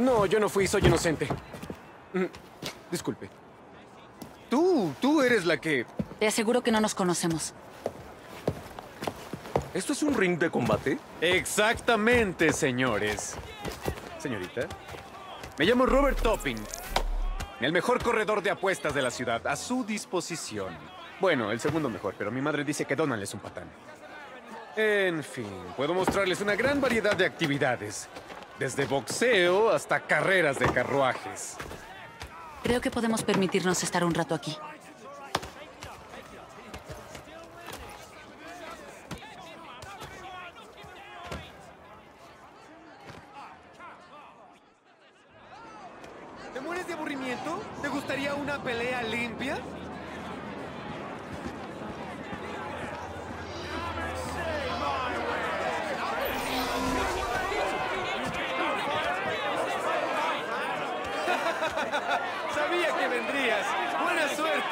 No, yo no fui, soy inocente. Mm, Disculpe. Tú, tú eres la que... Te aseguro que no nos conocemos. ¿Esto es un ring de combate? Exactamente, señores. Señorita. Me llamo Robert Topping. El mejor corredor de apuestas de la ciudad, a su disposición. Bueno, el segundo mejor, pero mi madre dice que Donald es un patán. En fin, puedo mostrarles una gran variedad de actividades. Desde boxeo hasta carreras de carruajes. Creo que podemos permitirnos estar un rato aquí. ¿Te mueres de aburrimiento? ¿Te gustaría una pelea limpia?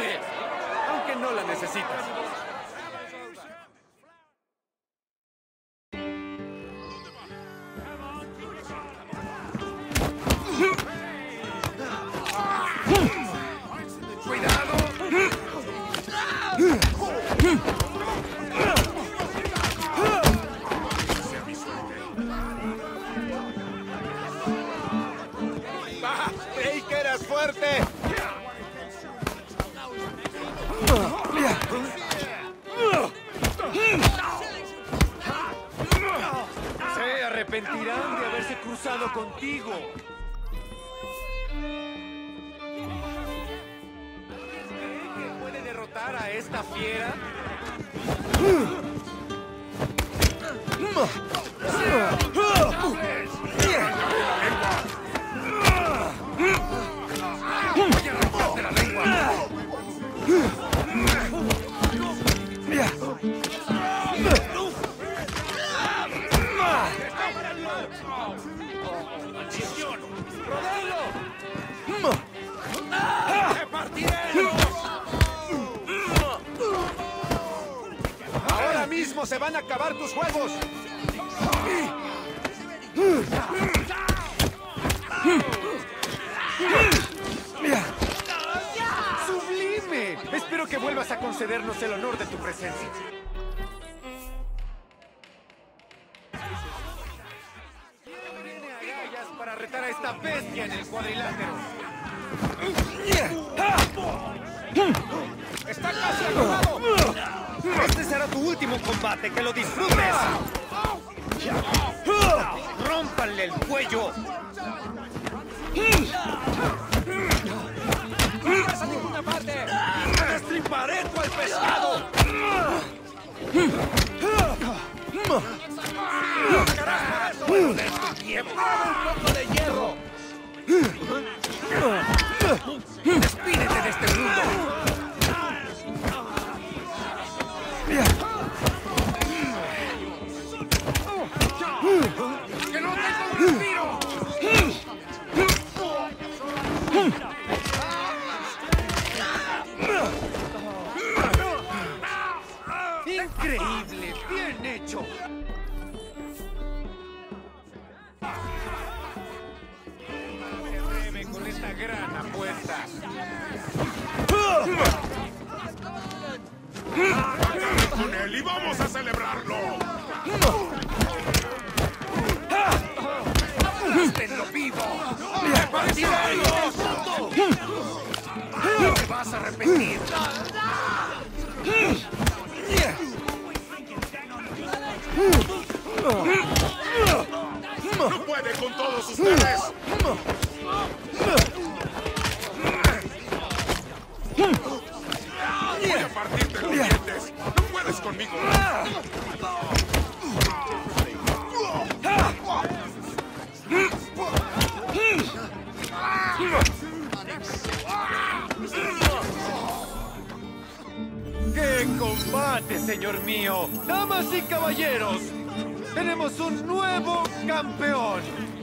Aunque no la necesitas. ¡Creí que eras fuerte! Arrepentirán de haberse cruzado contigo. ¿Cree que puede derrotar a esta fiera? Mismo se van a acabar tus juegos! ¡Sublime! Espero que vuelvas a concedernos el honor de tu presencia. Viene agallas para retar a esta bestia en el cuadrilátero. Último combate, que lo disfrutes. ¡Rómpanle el cuello! ¡No vas a ninguna parte! ¡Destriparé cual pescado! ¡Pagarás por eso! ¡De tu tiempo! ¡Un poco de hierro! ¡Increíble! ¡Bien hecho! Con esta gran apuesta. con él y vamos a celebrarlo. ¡Esténlo vivo! ¡Me partiré los ¡No te vas a arrepentir! Todos ustedes. Voy a partirte los dientes. No puedes conmigo. ¡Qué combate, señor mío! ¡Damas y caballeros! ¡Tenemos un nuevo campeón!